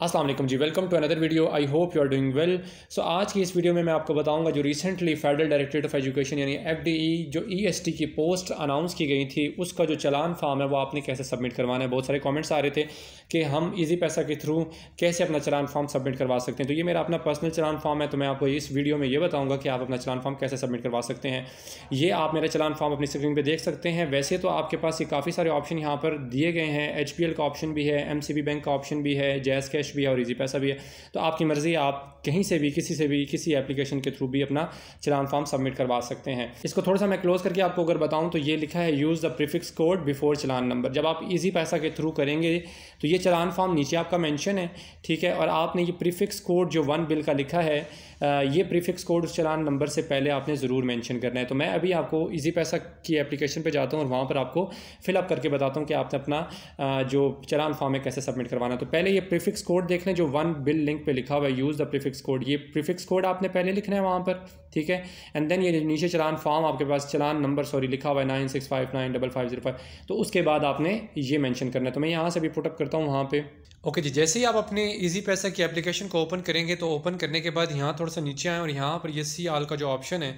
वालेकुम जी welcome to another video I hope you are doing well so आज की इस वीडियो में मैं आपको बताऊँगा जो recently Federal Directorate of Education यानी एफडीई जो ईएसटी e की पोस्ट अनाउंस की गई थी, उसका जो चलान फॉर्म है, वो आपने कैसे सबमिट करवाना है? बहुत सारे कमेंट्स आ रहे थे कि हम इजी पैसा के थ्रू कैसे अपना चलान फॉर्म सबमिट करवा सकते हैं। तो ये मेरा अपना पर्सनल चलान फॉर्म है तो मैं आपको इस वीडियो में ये बताऊँगा कि आप अपना चलान फॉर्म कैसे सबमिट करवा सकते हैं। ये आप मेरा चलान फॉर्म अपनी स्क्रीन पर देख सकते हैं। वैसे तो आपके पास ये काफ़ी सारे ऑप्शन यहाँ पर दिए गए हैं। एचपीएल का ऑप्शन भी है एमसीबी बैंक का ऑप्शन भी है जैस कैश भी है और ईजी पैसा भी है। तो आपकी मर्ज़ी, आप कहीं से भी, किसी से भी, किसी एप्लीकेशन के थ्रू भी अपना चलान फॉर्म सबमिट करवा सकते हैं। इसको थोड़ा सा मैं क्लोज करके आपको अगर बताऊँ तो ये लिखा है use the prefix code before challan number जब आप इजी पैसा के थ्रू करेंगे तो ये चलान फॉर्म नीचे आपका मैंशन है, ठीक है? और आपने ये प्रीफिक्स कोड जो वन बिल का लिखा है ये प्रीफिक्स कोड उस चलान नंबर से पहले आपने ज़रूर मेंशन करना है। तो मैं अभी आपको इजी पैसा की एप्लीकेशन पे जाता हूँ और वहाँ पर आपको फिलअप करके बताता हूँ कि आपने अपना जो चलान फॉर्म है, कैसे सबमिट करवाना तो पहले ये प्रीफिक्स कोड देख लें, जो वन बिल लिंक पे लिखा हुआ है यूज़ द प्रीफिक्स कोड ये प्रीफिक्स कोड आपने पहले लिखना है वहाँ पर, ठीक है? एंड देन ये नीचे चलान फॉर्म आपके पास, चलान नंबर सॉरी लिखा हुआ है nine six five nine double five zero five तो उसके बाद आपने ये मैंशन करना है। तो मैं यहाँ से भी पुटअप करता हूँ वहाँ पर ओके जी, जैसे ही आप अपने इजी पैसा की एप्लीकेशन को ओपन करेंगे तो ओपन करने के बाद यहाँ थोड़ा सा नीचे आए और यहाँ पर ये सी आल का जो ऑप्शन है,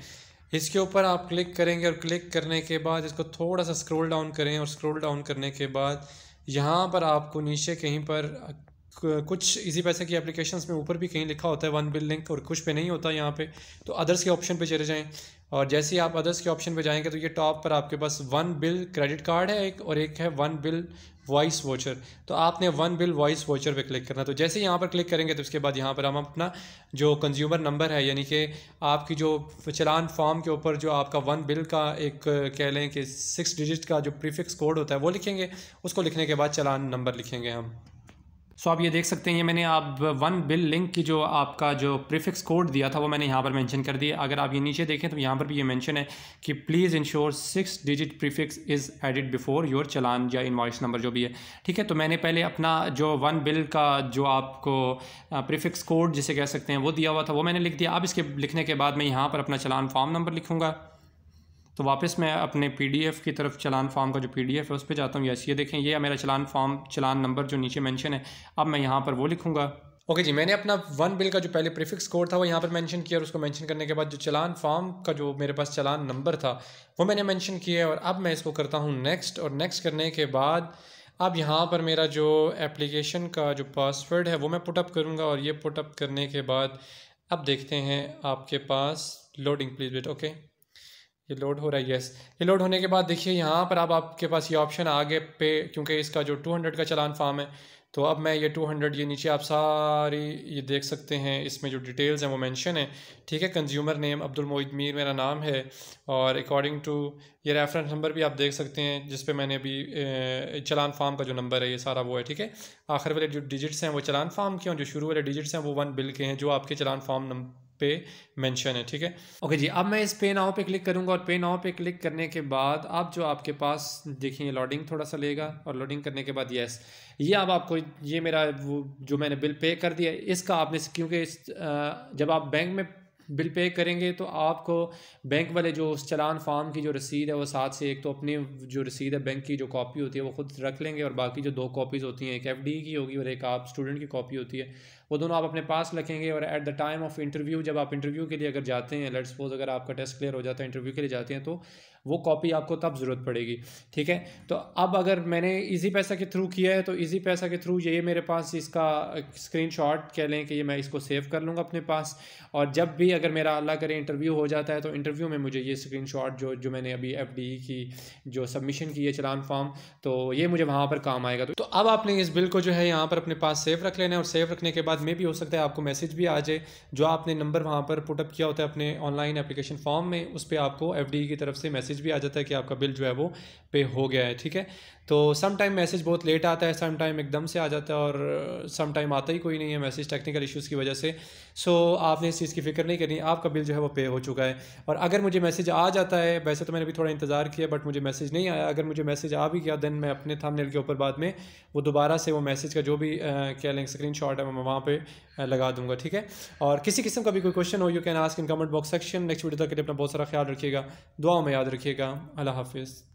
इसके ऊपर आप क्लिक करेंगे और क्लिक करने के बाद इसको थोड़ा सा स्क्रॉल डाउन करें और स्क्रॉल डाउन करने के बाद यहाँ पर आपको नीचे कहीं पर कुछ इसी पैसे की एप्लीकेशंस में ऊपर भी कहीं लिखा होता है वन बिल लिंक और कुछ पे नहीं होता यहाँ पे तो अदर्स के ऑप्शन पे चले जाएँ। और जैसे ही आप अदर्स के ऑप्शन पे जाएँगे तो ये टॉप पर आपके पास वन बिल क्रेडिट कार्ड है एक और एक है वन बिल वॉइस वॉचर तो आपने वन बिल वॉइस वॉचर पे क्लिक करना तो जैसे यहाँ पर क्लिक करेंगे तो उसके बाद यहाँ पर हम अपना जो कंज्यूमर नंबर है, यानी कि आपकी जो चलान फॉर्म के ऊपर जो आपका वन बिल का एक, कह लें कि सिक्स डिजिट का जो प्रीफिक्स कोड होता है, वो लिखेंगे। उसको लिखने के बाद चलान नंबर लिखेंगे हम। सो आप ये देख सकते हैं, ये मैंने आप वन बिल लिंक की जो आपका जो प्रीफिक्स कोड दिया था, वो मैंने यहाँ पर मेंशन कर दिया। अगर आप ये नीचे देखें तो यहाँ पर भी ये मेंशन है कि please ensure six digit prefix is added before your challan या इनवॉइस नंबर जो भी है। ठीक है तो मैंने पहले अपना जो वन बिल का जो आपको प्रीफिक्स कोड जिसे कह सकते हैं, वो दिया हुआ था, वो मैंने लिख दिया। अब इसके लिखने के बाद मैं यहाँ पर अपना चलान फॉर्म नंबर लिखूँगा। तो वापस मैं अपने पीडीएफ की तरफ़ चलान फॉर्म का जो पीडीएफ है, उस पर जाता हूँ। यस, ये देखें, ये मेरा चलान फॉर्म चलान नंबर जो नीचे मेंशन है, अब मैं यहाँ पर वो लिखूँगा। ओके okay जी, मैंने अपना वन बिल का जो पहले प्रीफिक्स कोड था, वो यहाँ पर मेंशन किया और उसको मेंशन करने के बाद जो चलान फॉर्म का जो मेरे पास चलान नंबर था, वो मैंने मेंशन किया और अब मैं इसको करता हूँ नेक्स्ट और नेक्स्ट करने के बाद अब यहाँ पर मेरा जो एप्लीकेशन का जो पासवर्ड है, वो मैं पुटअप करूँगा और ये पुटअप करने के बाद अब देखते हैं आपके पास लोडिंग प्लीज़ वेट ओके ये लोड हो रहा है यस ये लोड होने के बाद देखिए, यहाँ पर अब आपके पास ये ऑप्शन आगे पे, क्योंकि इसका जो 200 का चलान फार्म है तो अब मैं ये 200 ये नीचे आप सारी ये देख सकते हैं, इसमें जो डिटेल्स हैं वो मेंशन है। ठीक है कंज्यूमर नेम अब्दुल मोहित मीर मेरा नाम है, और अकॉर्डिंग टू ये रेफरेंस नंबर भी आप देख सकते हैं, जिस पे मैंने अभी चलान फार्म का जो नंबर है, ये सारा वो है, ठीक है? आखिर वाले जो डिजिट्स हैं वो चलान फार्म के और जो शुरू वाले डिजिट्स हैं वो वन बिल के हैं, जो आपके चलान फार्म पे मेंशन है, ठीक है? ओके जी, अब मैं इस पे नाव पे क्लिक करूँगा और पे नाव पे क्लिक करने के बाद अब जो आपके पास देखिए लॉडिंग थोड़ा सा लेगा और लोडिंग करने के बाद यस ये अब आपको, ये मेरा वो जो मैंने बिल पे कर दिया, इसका आपने क्योंकि इस जब आप बैंक में बिल पे करेंगे तो आपको बैंक वाले जो उस चलान फार्म की जो रसीद है वो साथ से एक तो अपनी जो रसीद है बैंक की जो कॉपी होती है वो खुद रख लेंगे और बाकी जो दो कॉपीज़ होती हैं, एक एफडी की होगी और एक आप स्टूडेंट की कॉपी होती है वो दोनों आप अपने पास रखेंगे और at the time of interview जब आप इंटरव्यू के लिए अगर जाते हैं लेट सपोज़ अगर आपका टेस्ट क्लियर हो जाता है इंटरव्यू के लिए जाते हैं तो वो कॉपी आपको तब ज़रूरत पड़ेगी ठीक है? तो अब अगर मैंने इजी पैसा के थ्रू किया है तो इजी पैसा के थ्रू ये मेरे पास इसका स्क्रीन शॉट कह लें कि ये मैं इसको सेव कर लूँगा अपने पास। और जब भी अगर मेरा अल्लाह करे इंटरव्यू हो जाता है तो इंटरव्यू में मुझे ये स्क्रीन शॉट जो जो मैंने अभी एफडीई की जो सबमिशन की है चलान फॉर्म तो ये मुझे वहाँ पर काम आएगा। तो, तो अब आपने इस बिल को जो है यहाँ पर अपने पास सेव रख लेना है और सेव रखने के बाद में भी हो सकता है आपको मैसेज भी आ जाए, जो आपने नंबर वहाँ पर पुटअप किया होता है अपने ऑनलाइन एप्लीकेशन फॉर्म में, उस पर आपको एफ़ की तरफ़ से मैसेज भी आ जाता है कि आपका बिल जो है वो पे हो गया है, ठीक है? तो सम टाइम मैसेज बहुत लेट आता है सम टाइम एकदम से आ जाता है और सम टाइम आता ही कोई नहीं है मैसेज टेक्निकल इश्यूज़ की वजह से। सो आपने इस चीज़ की फ़िक्र नहीं करनी, आपका बिल जो है वो पे हो चुका है। और अगर मुझे मैसेज आ जाता है, वैसे तो मैंने भी थोड़ा इंतज़ार किया बट मुझे मैसेज नहीं आया। अगर मुझे मैसेज आ भी गया देन मैं अपने थंबनेल के ऊपर बाद में वो दोबारा से वो मैसेज का जो भी क्या लेंगे स्क्रीन है मैं वहाँ पर लगा दूँगा, ठीक है? और किसी किस्म का भी कोई क्वेश्चन हो you can ask in comment box section next video तक के लिए अपना बहुत सारा ख्याल रखिएगा। दुआओं में याद रखिएगा। अल्लाह हाफिज़।